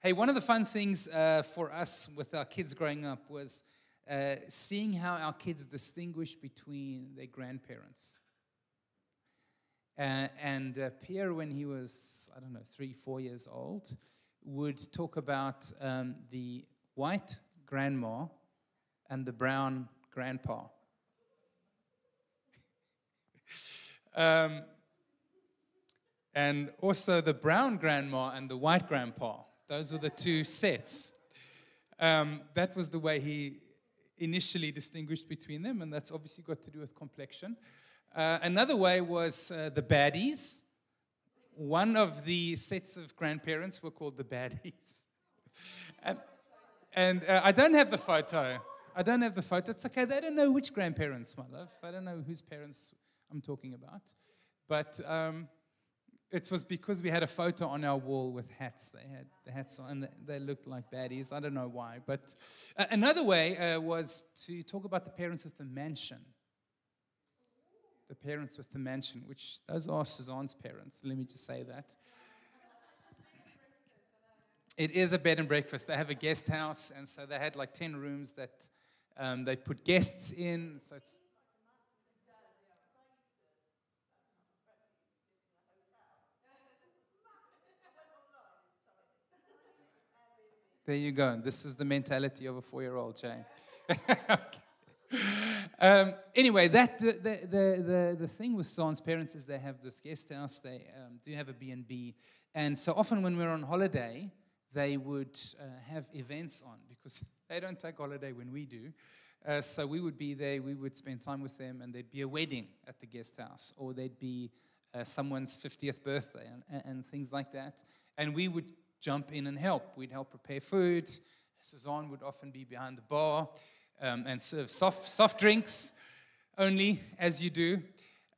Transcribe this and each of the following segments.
Hey, one of the fun things uh, for us with our kids growing up was uh, seeing how our kids distinguish between their grandparents. Uh, and uh, Pierre, when he was, I don't know, three, four years old, would talk about um, the white grandma and the brown grandpa. um, and also the brown grandma and the white grandpa. Those were the two sets. Um, that was the way he initially distinguished between them, and that's obviously got to do with complexion. Uh, another way was uh, the baddies. One of the sets of grandparents were called the baddies. and, and uh, I don't have the photo. I don't have the photo. It's okay. They don't know which grandparents, my love. They don't know whose parents I'm talking about. But um, it was because we had a photo on our wall with hats. They had the hats on, and they looked like baddies. I don't know why. But uh, another way uh, was to talk about the parents with the mansion. The parents with the mansion, which those are Suzanne's parents. Let me just say that. It is a bed and breakfast. They have a guest house, and so they had like 10 rooms that um, they put guests in. So it's There you go. This is the mentality of a four year old, Jay. um, anyway, that the, the, the, the, thing with Son's parents is they have this guest house. They um, do have a B&B. And so often when we're on holiday, they would uh, have events on because they don't take holiday when we do. Uh, so we would be there, we would spend time with them, and there'd be a wedding at the guest house, or there'd be uh, someone's 50th birthday, and, and, things like that. And we would jump in and help. We'd help prepare food. Suzanne would often be behind the bar um, and serve soft, soft drinks only, as you do,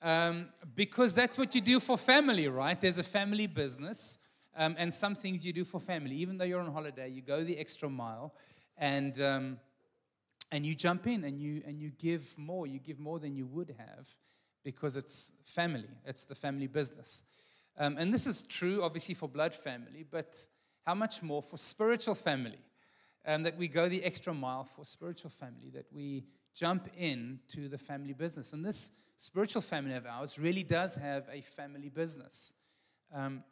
um, because that's what you do for family, right? There's a family business, um, and some things you do for family. Even though you're on holiday, you go the extra mile, and um, and you jump in and you and you give more. You give more than you would have, because it's family. It's the family business. Um, and this is true, obviously, for blood family, but how much more for spiritual family? Um, that we go the extra mile for spiritual family, that we jump in to the family business. And this spiritual family of ours really does have a family business. Um,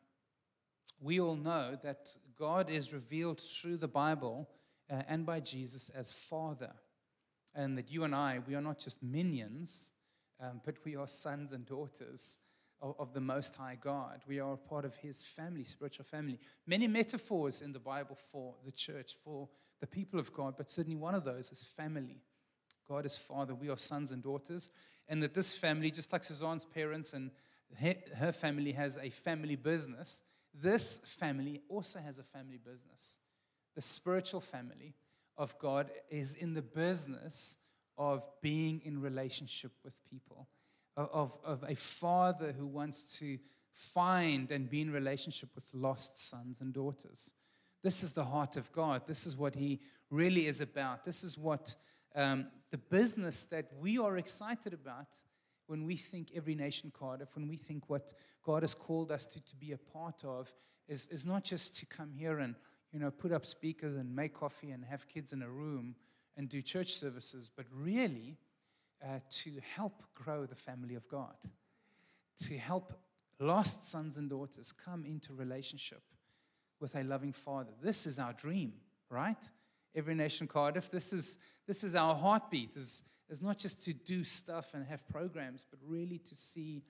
we all know that God is revealed through the Bible uh, and by Jesus as Father. And that you and I, we are not just minions, um, but we are sons and daughters of, of the Most High God. We are a part of His family, spiritual family. Many metaphors in the Bible for the church, for the people of God, but certainly one of those is family. God is Father, we are sons and daughters, and that this family, just like Suzanne's parents and her family has a family business, this family also has a family business. The spiritual family of God is in the business of being in relationship with people of, of a father who wants to find and be in relationship with lost sons and daughters. This is the heart of God. This is what He really is about. This is what um, the business that we are excited about when we think Every Nation Cardiff, when we think what God has called us to, to be a part of, is, is not just to come here and you know, put up speakers and make coffee and have kids in a room and do church services, but really uh, to help grow the family of God, to help lost sons and daughters come into relationship with a loving Father. This is our dream, right? Every Nation Cardiff, this is, this is our heartbeat, is, is not just to do stuff and have programs, but really to see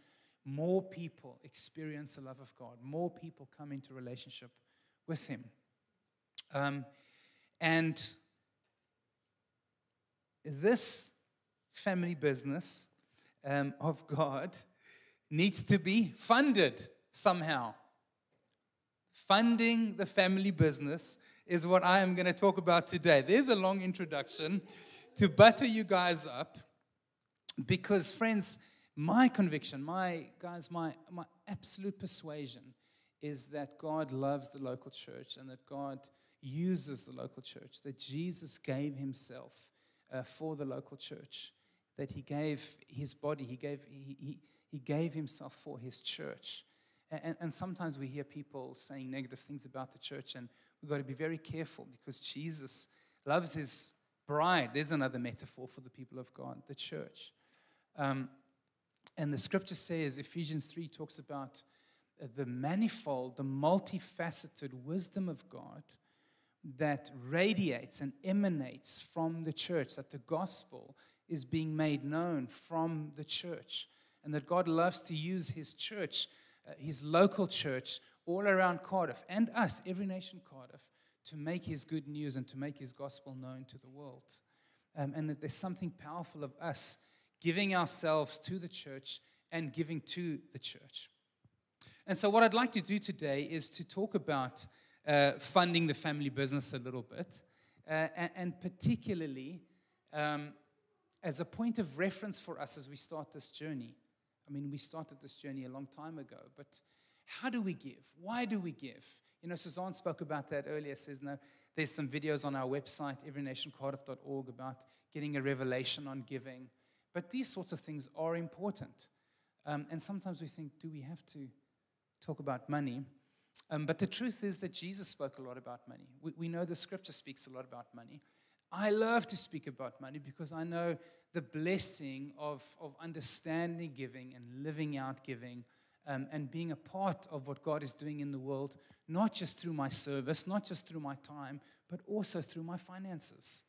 more people experience the love of God, more people come into relationship with Him. Um, and this family business um, of God needs to be funded somehow. Funding the family business is what I am going to talk about today. There's a long introduction to butter you guys up because, friends, my conviction, my guys, my, my absolute persuasion is that God loves the local church and that God uses the local church, that Jesus gave himself uh, for the local church that he gave his body, he gave, he, he, he gave himself for his church. And, and sometimes we hear people saying negative things about the church, and we've got to be very careful because Jesus loves his bride. There's another metaphor for the people of God, the church. Um, and the scripture says, Ephesians 3 talks about the manifold, the multifaceted wisdom of God that radiates and emanates from the church, that the gospel is being made known from the church, and that God loves to use his church, uh, his local church, all around Cardiff and us, every nation Cardiff, to make his good news and to make his gospel known to the world. Um, and that there's something powerful of us giving ourselves to the church and giving to the church. And so, what I'd like to do today is to talk about uh, funding the family business a little bit, uh, and, and, particularly um, as a point of reference for us as we start this journey. I mean, we started this journey a long time ago, but how do we give? Why do we give? You know, Suzanne spoke about that earlier. Says, no, there's some videos on our website, everynationcardiff.org, about getting a revelation on giving. But these sorts of things are important. Um, and sometimes we think, do we have to talk about money? Um, but the truth is that Jesus spoke a lot about money. We, we know the scripture speaks a lot about money. I love to speak about money because I know the blessing of, of understanding giving and living out giving um, and being a part of what God is doing in the world, not just through my service, not just through my time, but also through my finances.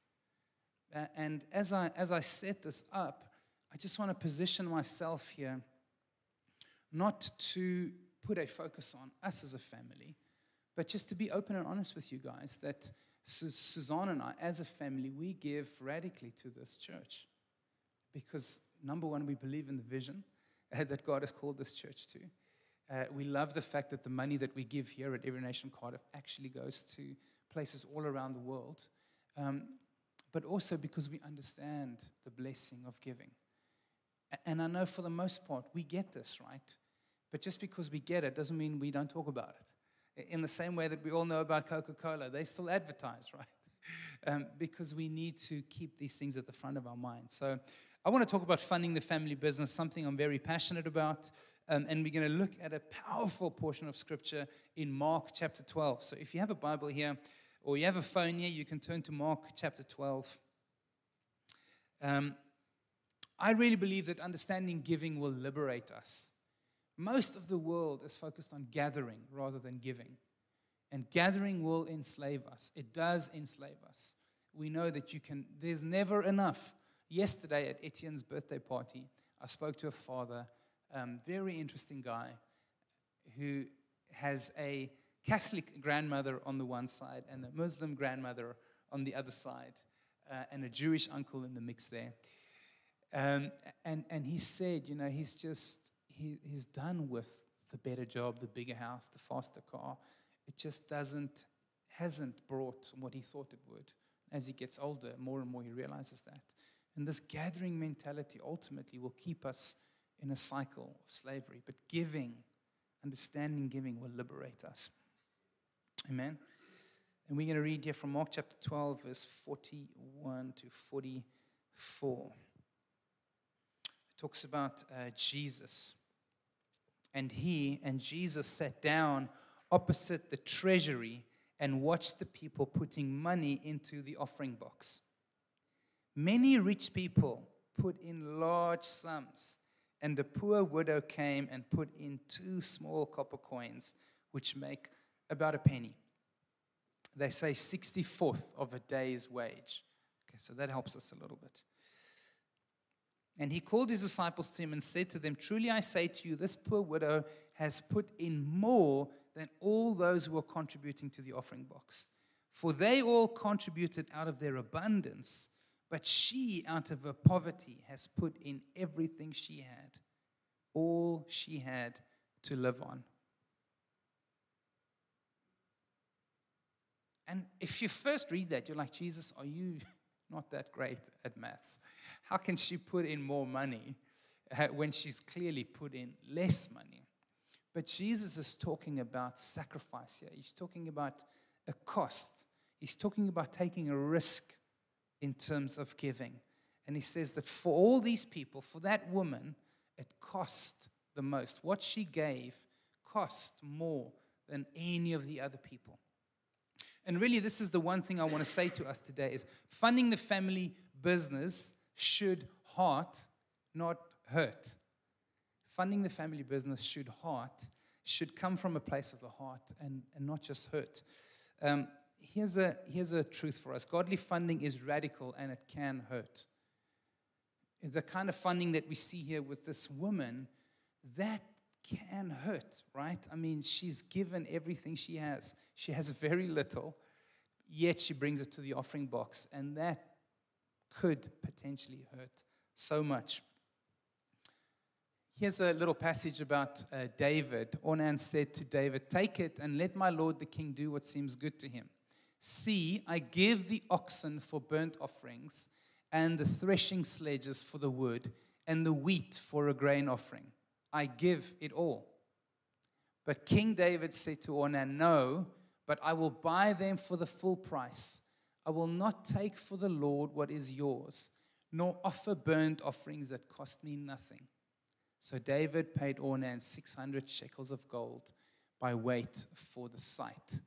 Uh, and as I, as I set this up, I just want to position myself here not to put a focus on us as a family, but just to be open and honest with you guys that Suzanne and I, as a family, we give radically to this church. Because, number one, we believe in the vision uh, that God has called this church to. Uh, we love the fact that the money that we give here at Every Nation Cardiff actually goes to places all around the world. Um, but also because we understand the blessing of giving. And I know for the most part, we get this, right? But just because we get it doesn't mean we don't talk about it. In the same way that we all know about Coca Cola, they still advertise, right? Um, because we need to keep these things at the front of our minds. So I want to talk about funding the family business, something I'm very passionate about. Um, and we're going to look at a powerful portion of scripture in Mark chapter 12. So if you have a Bible here or you have a phone here, you can turn to Mark chapter 12. Um, I really believe that understanding giving will liberate us. Most of the world is focused on gathering rather than giving. And gathering will enslave us. It does enslave us. We know that you can, there's never enough. Yesterday at Etienne's birthday party, I spoke to a father, um, very interesting guy, who has a Catholic grandmother on the one side and a Muslim grandmother on the other side, uh, and a Jewish uncle in the mix there. Um, and, and he said, you know, he's just, he, he's done with the better job, the bigger house, the faster car. It just doesn't, hasn't brought what he thought it would. As he gets older, more and more he realizes that. And this gathering mentality ultimately will keep us in a cycle of slavery. But giving, understanding giving, will liberate us. Amen. And we're going to read here from Mark chapter 12, verse 41 to 44 It talks about uh, Jesus. And he and Jesus sat down opposite the treasury and watched the people putting money into the offering box. Many rich people put in large sums, and the poor widow came and put in two small copper coins, which make about a penny. They say 64th of a day's wage. Okay, so that helps us a little bit. And he called his disciples to him and said to them, Truly I say to you, this poor widow has put in more than all those who are contributing to the offering box. For they all contributed out of their abundance, but she, out of her poverty, has put in everything she had, all she had to live on. And if you first read that, you're like, Jesus, are you not that great at maths? How can she put in more money uh, when she's clearly put in less money? But Jesus is talking about sacrifice here. He's talking about a cost. He's talking about taking a risk in terms of giving. And he says that for all these people, for that woman, it cost the most. What she gave cost more than any of the other people. And really, this is the one thing I want to say to us today is funding the family business should heart, not hurt. Funding the family business should heart, should come from a place of the heart and, and not just hurt. Um, here's, a, here's a truth for us godly funding is radical and it can hurt. The kind of funding that we see here with this woman, that can hurt, right? I mean, she's given everything she has. She has very little, yet she brings it to the offering box, and that could potentially hurt so much. Here's a little passage about uh, David. Ornan said to David, Take it and let my lord the king do what seems good to him. See, I give the oxen for burnt offerings, and the threshing sledges for the wood, and the wheat for a grain offering. I give it all. But King David said to Ornan, No, but I will buy them for the full price. I will not take for the Lord what is yours, nor offer burnt offerings that cost me nothing. So David paid Ornan 600 shekels of gold by weight for the site.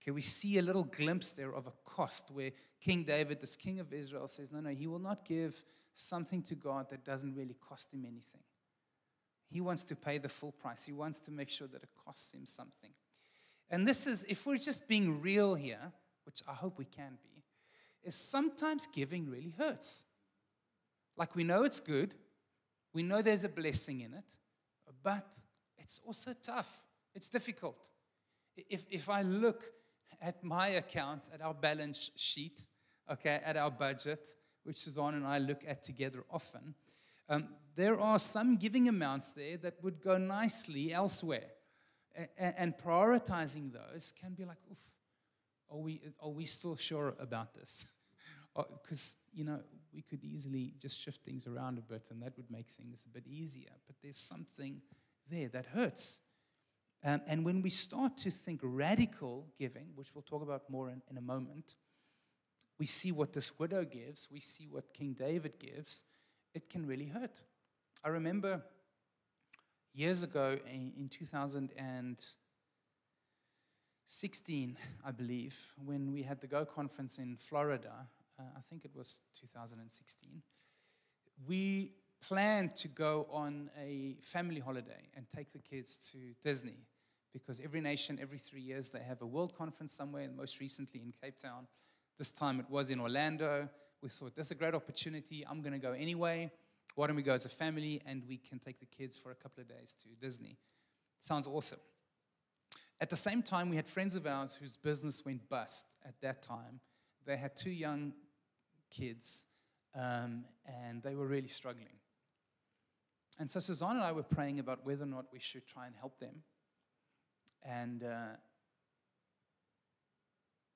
Okay, we see a little glimpse there of a cost where King David, this king of Israel, says, No, no, he will not give something to God that doesn't really cost him anything. He wants to pay the full price. He wants to make sure that it costs him something. And this is, if we're just being real here, which I hope we can be, is sometimes giving really hurts. Like we know it's good, we know there's a blessing in it, but it's also tough. It's difficult. If, if I look at my accounts, at our balance sheet, okay, at our budget, which Suzanne and I look at together often, um, there are some giving amounts there that would go nicely elsewhere. A- and prioritizing those can be like, oof, are we, are we still sure about this? Because, you know, we could easily just shift things around a bit and that would make things a bit easier. But there's something there that hurts. Um, and when we start to think radical giving, which we'll talk about more in, in a moment, we see what this widow gives, we see what King David gives, it can really hurt. I remember years ago in, in 2016, I believe, when we had the Go conference in Florida, uh, I think it was 2016, we planned to go on a family holiday and take the kids to Disney because every nation, every three years, they have a world conference somewhere, and most recently in Cape Town. This time it was in Orlando. We thought, this is a great opportunity. I'm going to go anyway. Why don't we go as a family and we can take the kids for a couple of days to Disney? Sounds awesome. At the same time, we had friends of ours whose business went bust at that time. They had two young kids um, and they were really struggling. And so Suzanne and I were praying about whether or not we should try and help them. And uh,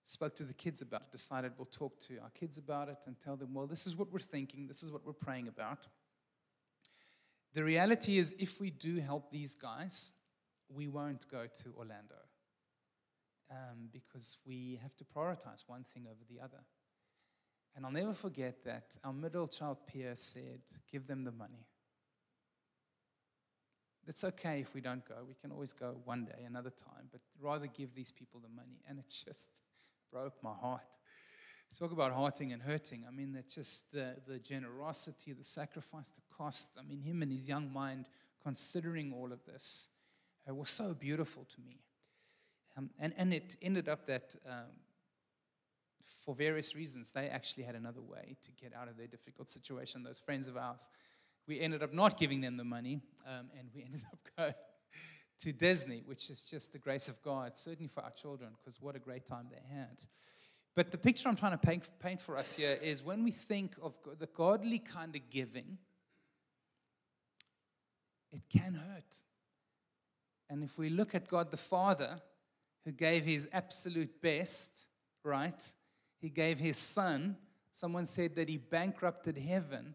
spoke to the kids about it, decided we'll talk to our kids about it and tell them, well, this is what we're thinking, this is what we're praying about. The reality is, if we do help these guys, we won't go to Orlando um, because we have to prioritize one thing over the other. And I'll never forget that our middle child Pierre said, Give them the money. It's okay if we don't go. We can always go one day, another time, but rather give these people the money. And it just broke my heart. Talk about hearting and hurting. I mean, that just the, the generosity, the sacrifice, the cost. I mean, him and his young mind considering all of this it was so beautiful to me. Um, and, and it ended up that um, for various reasons, they actually had another way to get out of their difficult situation. Those friends of ours, we ended up not giving them the money, um, and we ended up going to Disney, which is just the grace of God, certainly for our children, because what a great time they had. But the picture I'm trying to paint, paint for us here is when we think of the godly kind of giving, it can hurt. And if we look at God the Father, who gave his absolute best, right? He gave his son. Someone said that he bankrupted heaven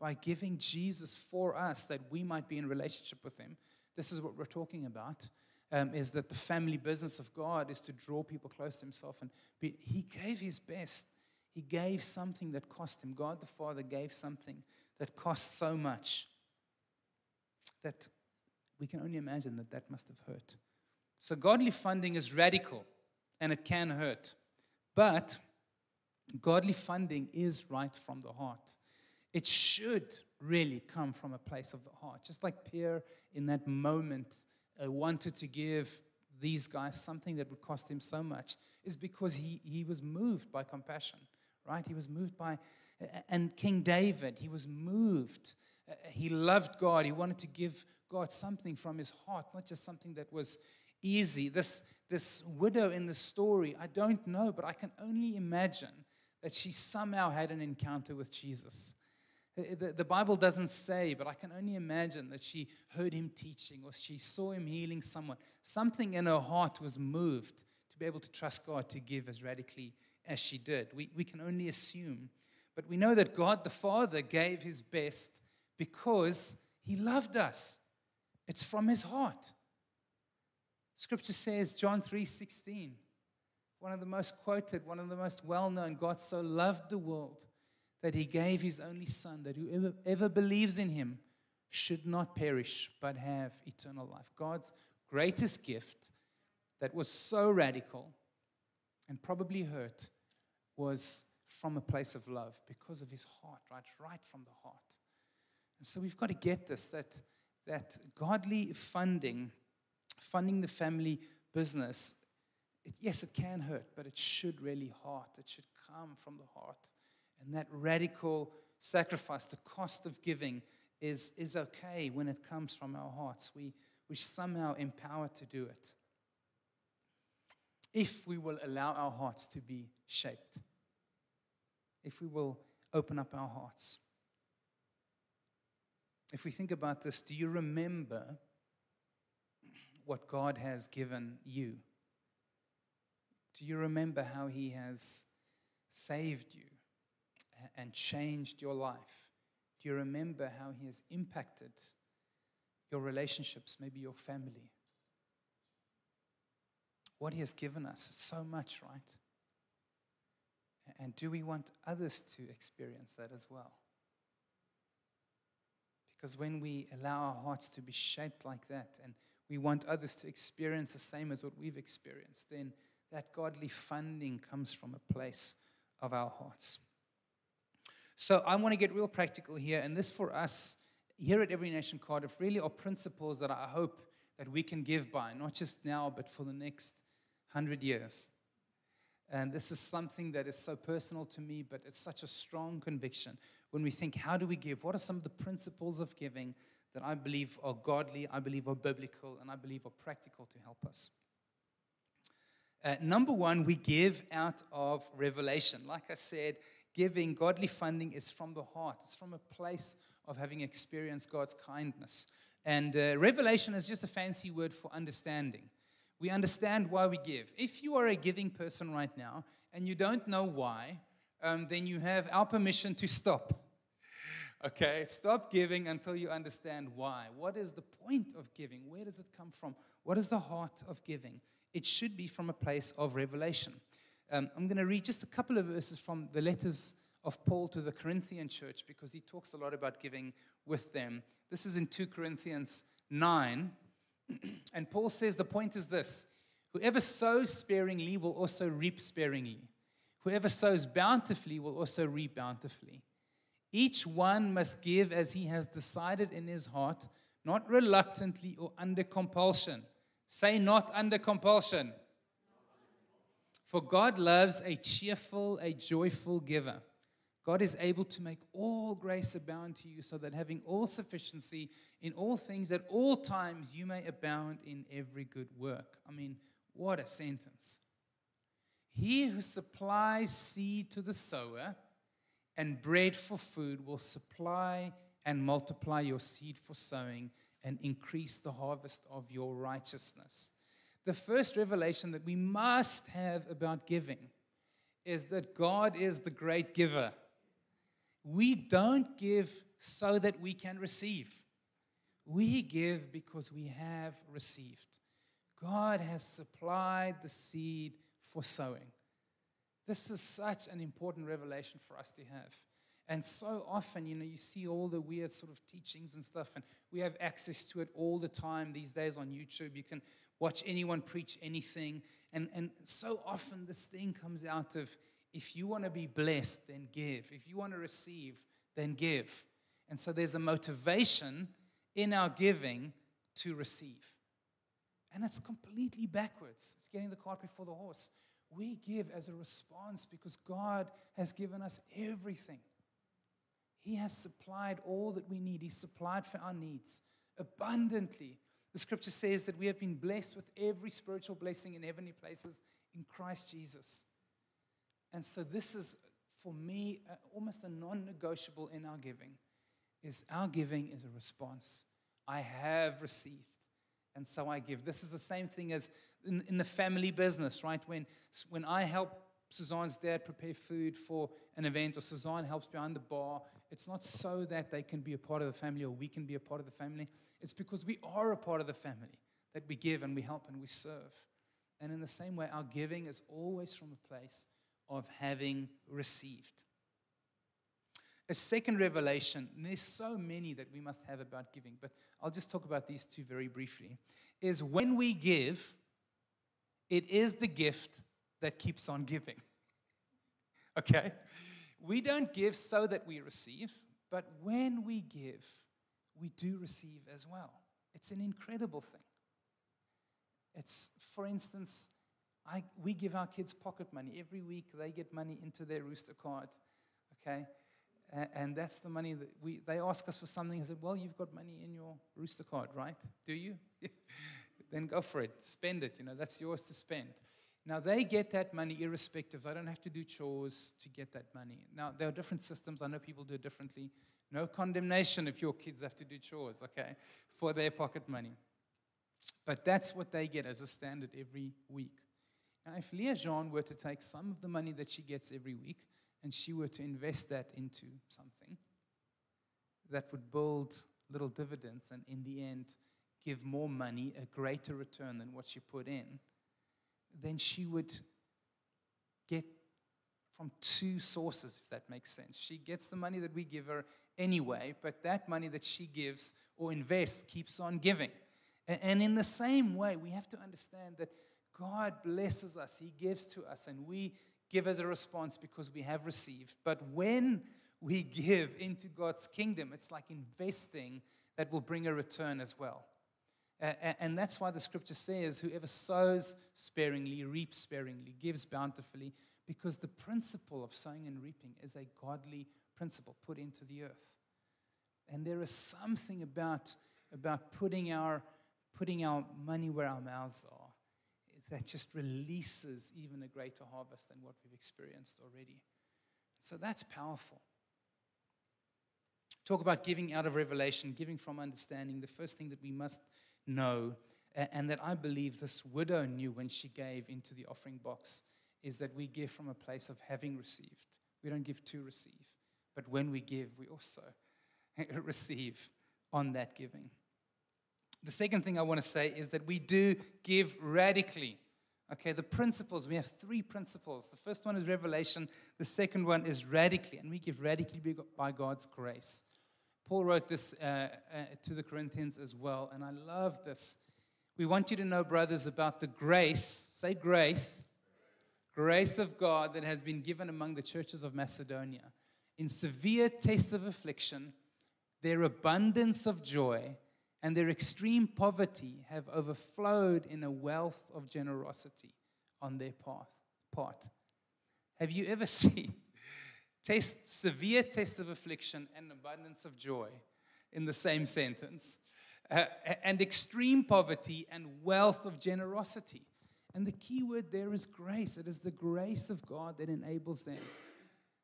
by giving Jesus for us that we might be in relationship with him. This is what we're talking about. Um, is that the family business of God is to draw people close to Himself. And be, He gave His best. He gave something that cost Him. God the Father gave something that cost so much that we can only imagine that that must have hurt. So, godly funding is radical and it can hurt. But godly funding is right from the heart. It should really come from a place of the heart. Just like Pierre in that moment uh, wanted to give these guys something that would cost him so much, is because he, he was moved by compassion, right? He was moved by, and King David, he was moved. Uh, he loved God. He wanted to give God something from his heart, not just something that was easy. This, this widow in the story, I don't know, but I can only imagine that she somehow had an encounter with Jesus. The, the, Bible doesn't say, but I can only imagine that she heard him teaching or she saw him healing someone. Something in her heart was moved to be able to trust God to give as radically as she did. We, we can only assume. But we know that God the Father gave his best because he loved us. It's from his heart. Scripture says, John 3:16, one of the most quoted, one of the most well-known, God so loved the world that he gave his only son that whoever ever believes in him should not perish but have eternal life. God's greatest gift that was so radical and probably hurt was from a place of love because of his heart, right? Right from the heart. And so we've got to get this that, that godly funding funding the family business, it, yes, it can hurt, but it should really heart. It should come from the heart. And that radical sacrifice, the cost of giving, is, is okay when it comes from our hearts. We, we're somehow empowered to do it. If we will allow our hearts to be shaped, if we will open up our hearts. If we think about this, do you remember what God has given you? Do you remember how He has saved you and changed your life? Do you remember how He has impacted your relationships, maybe your family? What He has given us is so much, right? And do we want others to experience that as well? Because when we allow our hearts to be shaped like that and we want others to experience the same as what we've experienced, then that godly funding comes from a place of our hearts. So I want to get real practical here, and this for us here at Every Nation Cardiff really are principles that I hope that we can give by, not just now, but for the next hundred years. And this is something that is so personal to me, but it's such a strong conviction. When we think, how do we give? What are some of the principles of giving that I believe are godly, I believe are biblical, and I believe are practical to help us. Uh, number one, we give out of revelation. Like I said, giving, godly funding is from the heart, it's from a place of having experienced God's kindness. And uh, revelation is just a fancy word for understanding. We understand why we give. If you are a giving person right now and you don't know why, um, then you have our permission to stop Okay? Stop giving until you understand why. What is the point of giving? Where does it come from? What is the heart of giving? It should be from a place of revelation. Um, I'm going to read just a couple of verses from the letters of Paul to the Corinthian church because he talks a lot about giving with them. This is in 2 Corinthians 9. and Paul says the point is this Whoever sows sparingly will also reap sparingly. Whoever sows bountifully will also reap bountifully. Each one must give as he has decided in his heart, not reluctantly or under compulsion. Say not under compulsion. For God loves a cheerful, a joyful giver. God is able to make all grace abound to you, so that having all sufficiency in all things at all times you may abound in every good work. I mean, what a sentence. He who supplies seed to the sower and bread for food will supply and multiply your seed for sowing and increase the harvest of your righteousness. The first revelation that we must have about giving is that God is the great giver. We don't give so that we can receive. We give because we have received. God has supplied the seed for sowing. This is such an important revelation for us to have. And so often, you know, you see all the weird sort of teachings and stuff, and we have access to it all the time these days on YouTube. You can watch anyone preach anything. And, and so often, this thing comes out of if you want to be blessed, then give. If you want to receive, then give. And so there's a motivation in our giving to receive. And it's completely backwards. It's getting the cart before the horse. We give as a response because God has given us everything. He has supplied all that we need. He supplied for our needs abundantly. The scripture says that we have been blessed with every spiritual blessing in heavenly places in Christ Jesus. And so this is for me uh, almost a non-negotiable in our giving is our giving is a response. I have received and so I give. This is the same thing as in, in the family business, right? When when I help Suzanne's dad prepare food for an event or Suzanne helps behind the bar, it's not so that they can be a part of the family or we can be a part of the family. It's because we are a part of the family that we give and we help and we serve. And in the same way, our giving is always from a place of having received. A second revelation, there's so many that we must have about giving, but I'll just talk about these two very briefly, is when we give, it is the gift that keeps on giving. Okay? We don't give so that we receive, but when we give, we do receive as well. It's an incredible thing. It's, for instance, I, we give our kids pocket money. Every week they get money into their rooster card. Okay? And, that's the money that we, they ask us for something. I said, Well, you've got money in your rooster card, right? Do you? then go for it. Spend it. You know, that's yours to spend. Now, they get that money irrespective. They don't have to do chores to get that money. Now, there are different systems. I know people do it differently. No condemnation if your kids have to do chores, okay, for their pocket money. But that's what they get as a standard every week. Now, if Leah Jean were to take some of the money that she gets every week and she were to invest that into something that would build little dividends and in the end give more money, a greater return than what she put in, then she would get from two sources, if that makes sense. She gets the money that we give her anyway, but that money that she gives or invests keeps on giving. And in the same way, we have to understand that God blesses us, He gives to us, and we give as a response because we have received. But when we give into God's kingdom, it's like investing that will bring a return as well. And that's why the scripture says, whoever sows sparingly reaps sparingly, gives bountifully, because the principle of sowing and reaping is a godly principle put into the earth. And there is something about, about putting, our, putting our money where our mouths are that just releases even a greater harvest than what we've experienced already. So that's powerful. Talk about giving out of revelation, giving from understanding. The first thing that we must know, and that I believe this widow knew when she gave into the offering box, is that we give from a place of having received. We don't give to receive. But when we give, we also receive on that giving. The second thing I want to say is that we do give radically. Okay, the principles, we have three principles. The first one is revelation, the second one is radically, and we give radically by God's grace. Paul wrote this uh, uh, to the Corinthians as well, and I love this. We want you to know, brothers, about the grace, say grace, grace of God that has been given among the churches of Macedonia. In severe test of affliction, their abundance of joy and their extreme poverty have overflowed in a wealth of generosity on their path, part. Have you ever seen severe test of affliction and abundance of joy in the same sentence? Uh, and extreme poverty and wealth of generosity. And the key word there is grace. It is the grace of God that enables them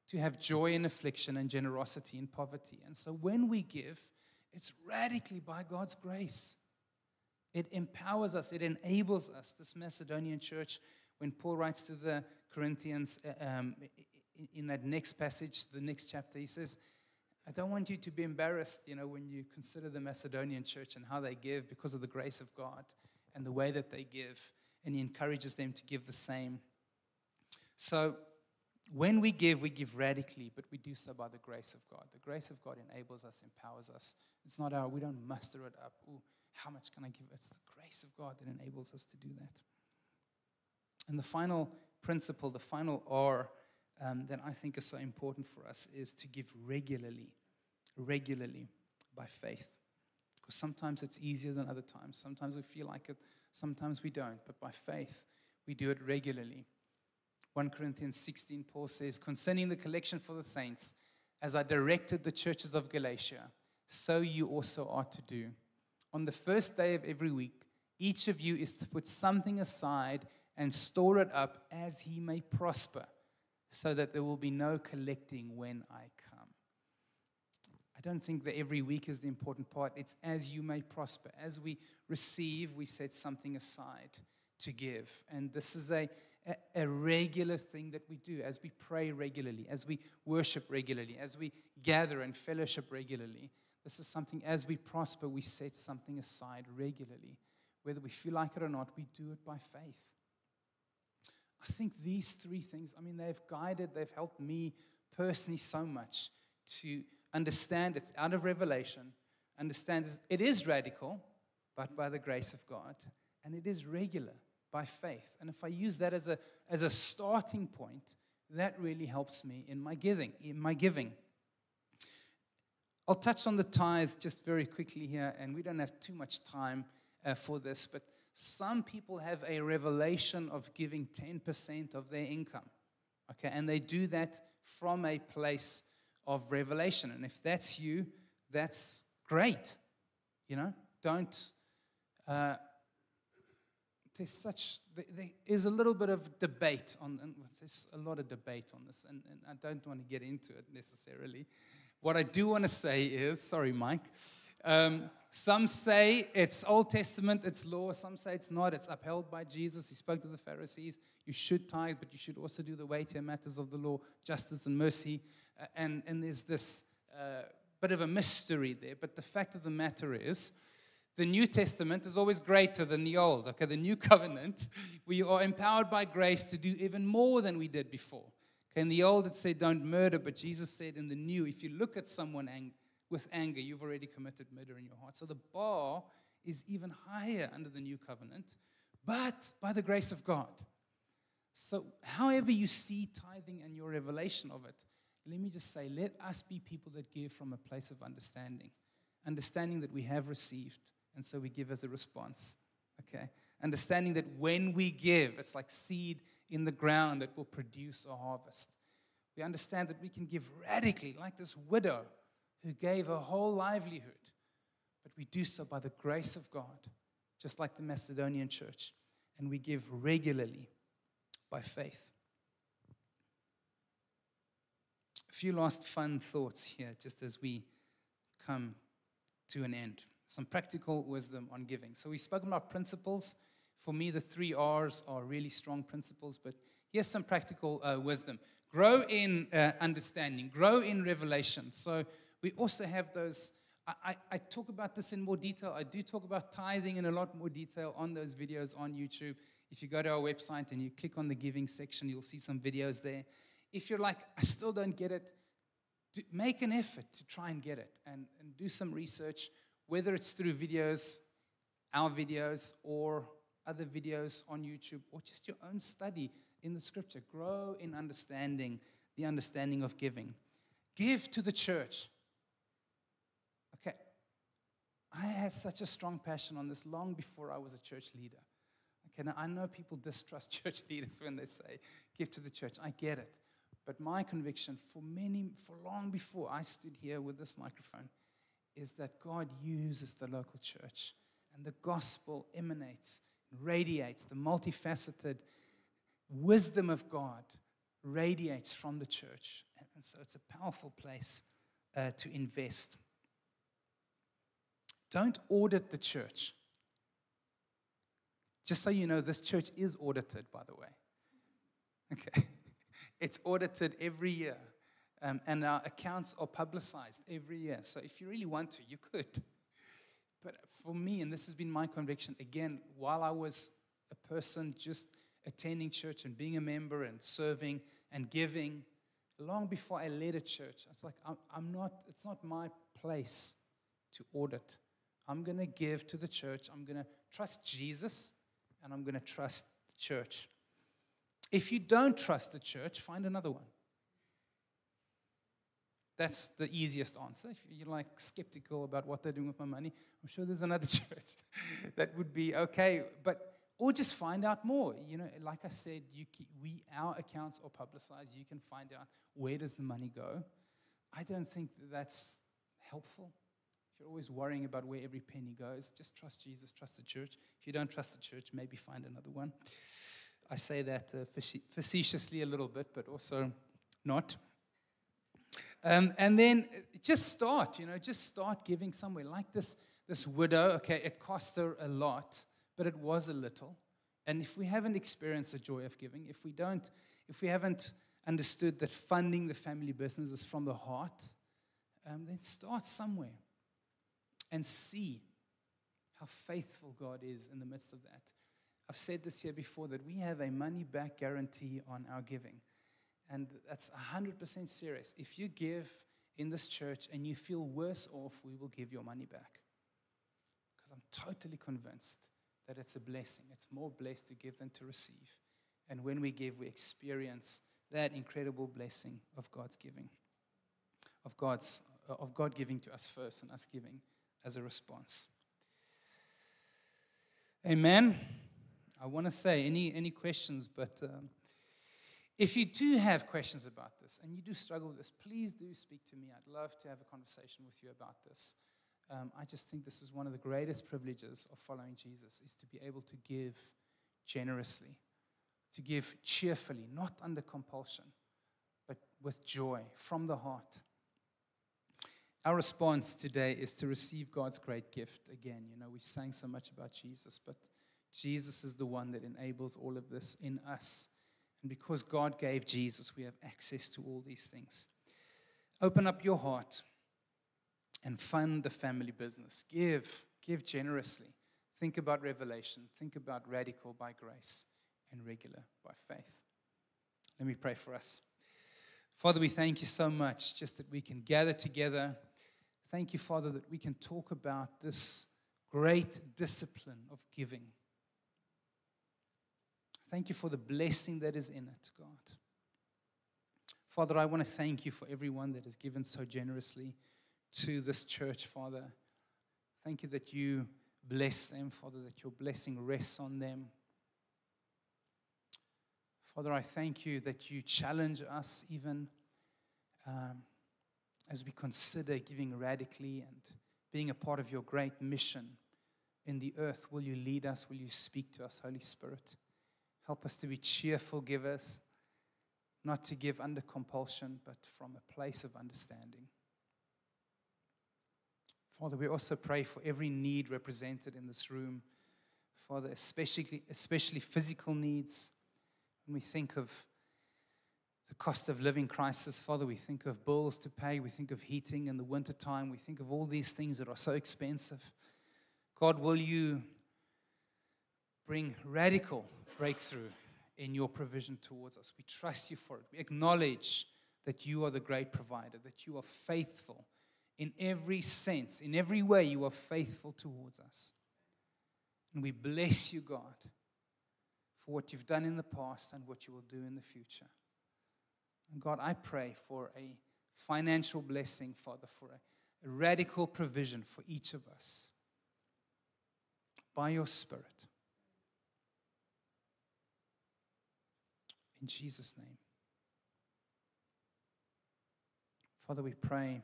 to have joy in affliction and generosity in poverty. And so when we give, it's radically by God's grace. It empowers us, it enables us. This Macedonian church, when Paul writes to the Corinthians uh, um, in that next passage, the next chapter, he says, I don't want you to be embarrassed, you know, when you consider the Macedonian church and how they give because of the grace of God and the way that they give. And he encourages them to give the same. So when we give, we give radically, but we do so by the grace of God. The grace of God enables us, empowers us. It's not our, we don't muster it up. Ooh, how much can I give? It's the grace of God that enables us to do that. And the final principle, the final R um, that I think is so important for us is to give regularly, regularly by faith. Because sometimes it's easier than other times. Sometimes we feel like it, sometimes we don't. But by faith, we do it regularly. 1 Corinthians 16, Paul says, Concerning the collection for the saints, as I directed the churches of Galatia, so you also are to do. On the first day of every week, each of you is to put something aside and store it up as he may prosper, so that there will be no collecting when I come. I don't think that every week is the important part. It's as you may prosper. As we receive, we set something aside to give. And this is a a, regular thing that we do as we pray regularly, as we worship regularly, as we gather and fellowship regularly. This is something, as we prosper, we set something aside regularly. Whether we feel like it or not, we do it by faith. I think these three things, I mean, they've guided, they've helped me personally so much to understand it's out of revelation, understand it is radical, but by the grace of God, and it is regular by faith. And if I use that as a, as a starting point, that really helps me in my giving. In my giving. I'll touch on the tithe just very quickly here, and we don't have too much time uh, for this, but some people have a revelation of giving 10% of their income. Okay, and they do that from a place of revelation. And if that's you, that's great. You know, don't uh, there's such there is a little bit of debate on and there's a lot of debate on this and, and i don't want to get into it necessarily. What i do want to say is sorry mike um, some say it's old testament it's law some say it's not it's upheld by jesus he spoke to the pharisees you should tithe but you should also do the weightier matters of the law justice and mercy uh, and, and there's this uh, bit of a mystery there but the fact of the matter is the New Testament is always greater than the Old. Okay, the New Covenant, we are empowered by grace to do even more than we did before. Okay, in the Old, it said don't murder, but Jesus said in the New, if you look at someone ang- with anger, you've already committed murder in your heart. So the bar is even higher under the New Covenant, but by the grace of God. So, however you see tithing and your revelation of it, let me just say, let us be people that give from a place of understanding, understanding that we have received and so we give as a response. Okay? Understanding that when we give, it's like seed in the ground that will produce a harvest. We understand that we can give radically, like this widow who gave her whole livelihood. But we do so by the grace of God, just like the Macedonian church. And we give regularly by faith. A few last fun thoughts here, just as we come to an end some practical wisdom on giving. So we've spoken about principles. For me, the three R's are really strong principles, but here's some practical uh, wisdom. Grow in uh, understanding, grow in revelation. So we also have those. I, I, talk about this in more detail. I do talk about tithing in a lot more detail on those videos on YouTube. If you go to our website and you click on the giving section, you'll see some videos there. If you're like, I still don't get it, make an effort to try and get it and, and do some research whether it's through videos, our videos, or other videos on YouTube, or just your own study in the scripture. Grow in understanding the understanding of giving. Give to the church. Okay. I had such a strong passion on this long before I was a church leader. Okay, now I know people distrust church leaders when they say, give to the church. I get it. But my conviction for many, for long before I stood here with this microphone, is that God uses the local church and the gospel emanates, radiates, the multifaceted wisdom of God radiates from the church. And so it's a powerful place uh, to invest. Don't audit the church. Just so you know, this church is audited, by the way. Okay. It's audited every year um, and our accounts are publicized every year. So if you really want to, you could. But for me, and this has been my conviction, again, while I was a person just attending church and being a member and serving and giving long before I led a church. I was like, I'm, not, it's not my place to audit. I'm going to give to the church. I'm going to trust Jesus and I'm going to trust the church. If you don't trust the church, find another one. That's the easiest answer. If you're like skeptical about what they're doing with my money, I'm sure there's another church that would be okay. But or just find out more. You know, like I said, keep, we our accounts are publicized. You can find out where does the money go. I don't think that that's helpful. If you're always worrying about where every penny goes, just trust Jesus, trust the church. If you don't trust the church, maybe find another one. I say that uh, facetiously a little bit, but also not. Um, and then just start, you know, just start giving somewhere. Like this, this widow, okay, it cost her a lot, but it was a little. And if we haven't experienced the joy of giving, if we don't, if we haven't understood that funding the family business is from the heart, um, then start somewhere and see how faithful God is in the midst of that. I've said this here before that we have a money back guarantee on our giving. And that's 100% serious. If you give in this church and you feel worse off, we will give your money back. Because I'm totally convinced that it's a blessing. It's more blessed to give than to receive. And when we give, we experience that incredible blessing of God's giving, of God's of God giving to us first and us giving as a response. Amen. I want to say any any questions, but um, if you do have questions about this and you do struggle with this, please do speak to me. I'd love to have a conversation with you about this. Um, I just think this is one of the greatest privileges of following Jesus is to be able to give generously, to give cheerfully, not under compulsion, but with joy from the heart. Our response today is to receive God's great gift. Again, you know, we sang so much about Jesus, but Jesus is the one that enables all of this in us and because God gave Jesus, we have access to all these things. Open up your heart and fund the family business. Give, give generously. Think about revelation. Think about radical by grace and regular by faith. Let me pray for us. Father, we thank you so much just that we can gather together. Thank you, Father, that we can talk about this great discipline of giving. Thank you for the blessing that is in it, God. Father, I want to thank you for everyone that has given so generously to this church, Father. Thank you that you bless them, Father, that your blessing rests on them. Father, I thank you that you challenge us even um, as we consider giving radically and being a part of your great mission in the earth. Will you lead us? Will you speak to us, Holy Spirit? Help us to be cheerful givers, not to give under compulsion, but from a place of understanding. Father, we also pray for every need represented in this room. Father, especially, especially physical needs. When we think of the cost of living crisis, Father, we think of bills to pay, we think of heating in the wintertime, we think of all these things that are so expensive. God, will you bring radical breakthrough in your provision towards us. We trust you for it. We acknowledge that you are the great provider, that you are faithful in every sense, in every way, you are faithful towards us. And we bless you, God, for what you've done in the past and what you will do in the future. And God, I pray for a financial blessing, Father, for a, a radical provision for each of us by your Spirit. In Jesus' name. Father, we pray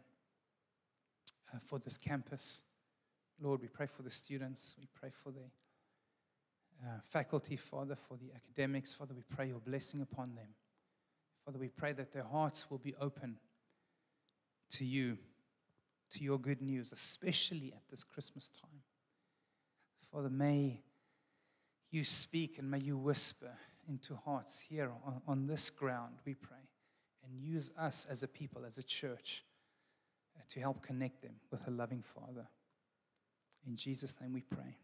uh, for this campus. Lord, we pray for the students. We pray for the uh, faculty, Father, for the academics. Father, we pray your blessing upon them. Father, we pray that their hearts will be open to you, to your good news, especially at this Christmas time. Father, may you speak and may you whisper into hearts here on, on this ground, we pray. And use us as a people, as a church, uh, to help connect them with a loving Father. In Jesus' name we pray.